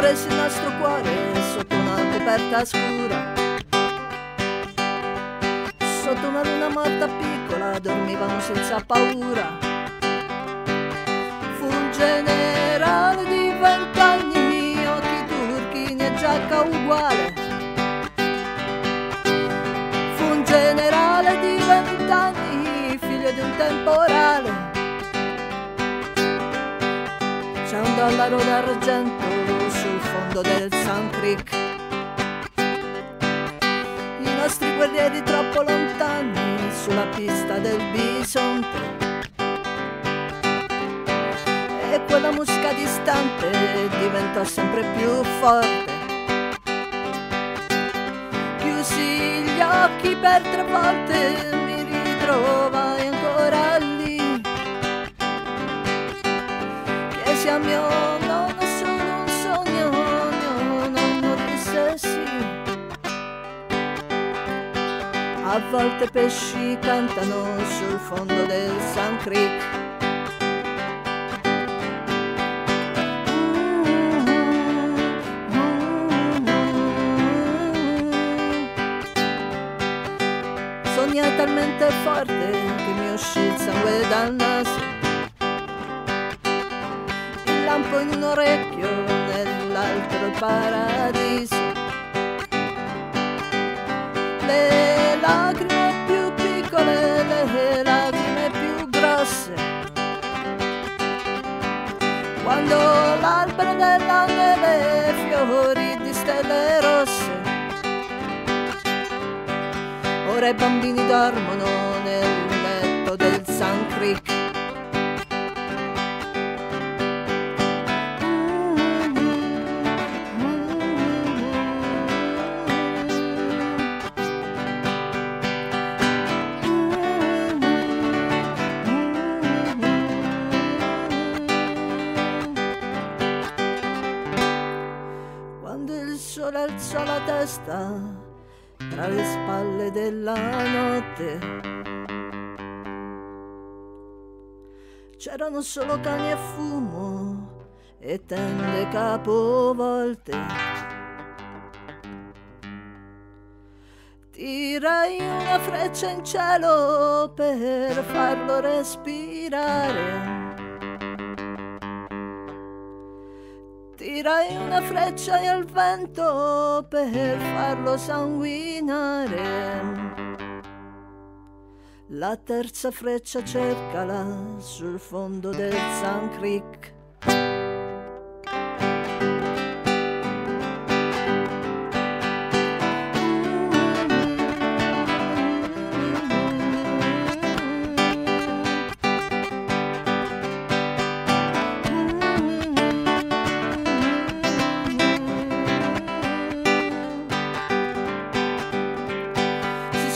compresi il nostro cuore sotto una coperta scura. Sotto una luna morta piccola dormivamo senza paura. Fu un generale di vent'anni, occhi turchini e giacca uguale. Fu un generale di vent'anni, figlio di un temporale. C'è un dollaro d'argento sul fondo del Sun Creek. I nostri guerrieri troppo lontani sulla pista del bisonte. E quella musica distante diventò sempre più forte. Chiusi gli occhi per tre volte, mi ritrovai Che sia mio nonno è solo un sogno, mio nonno disse sì. A volte pesci cantano sul fondo del Sun Creek. Sogna talmente forte che mi uscì il sangue dal naso. Lampo in un orecchio, nell'altro il paradiso. Le lacrime più piccole, le lacrime più grosse. Quando l'albero della neve fiori di stelle rosse. Ora i bambini dormono nel letto del Sun Creek. Quando il sole alzò la testa tra le spalle della notte. C'erano solo cani e fumo e tende capovolte. Tirai una freccia in cielo per farlo respirare. Tirai una freccia al vento per farlo sanguinare. La terza freccia cercala sul fondo del Sun Creek.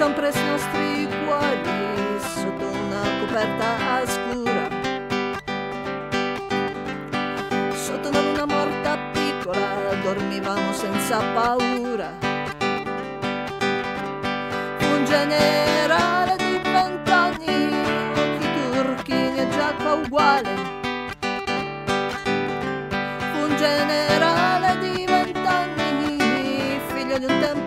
Si son presi i nostri cuori sotto una coperta scura. Sotto una luna morta piccola dormivamo senza paura. Un generale di vent'anni, occhi turchi e giacca uguale. Un generale di vent'anni, figlio di un temporale.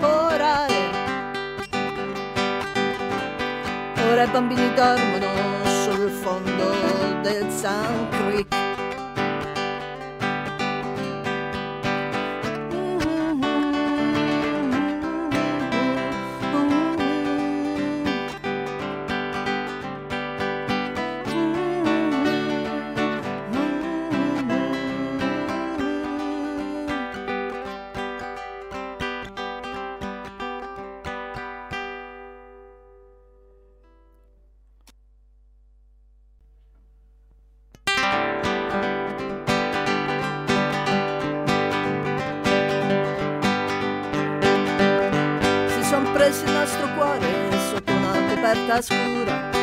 Bambini dormono sul fondo del Sun Creek. messo il nostro cuore sotto una coperta scura.